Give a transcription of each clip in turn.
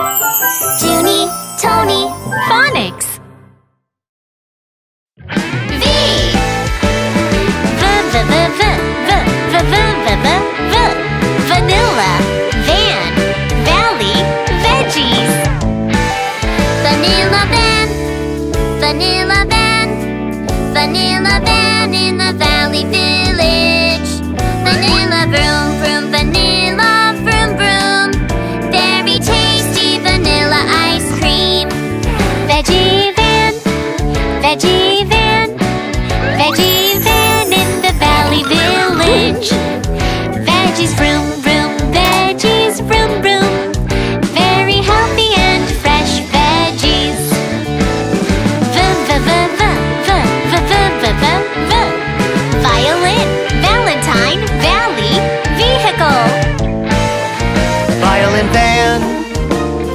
Juny, Tony, Phonics. V. V, v, v, v, v, v, v, v, v. Vanilla. Van. Valley. Veggies. Vanilla van, vanilla van, vanilla van in the valley village.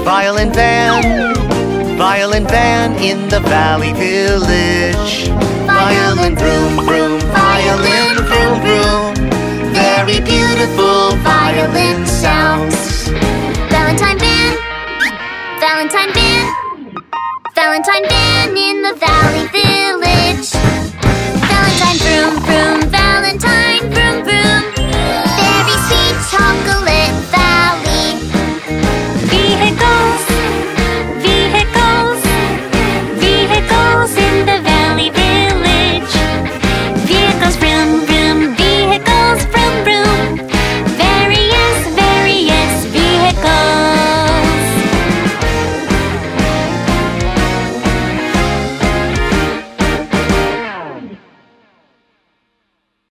Violin van, violin van in the valley village. Violin vroom vroom, violin vroom vroom. Very beautiful violin sounds. Valentine van, Valentine van, Valentine van in the valley village.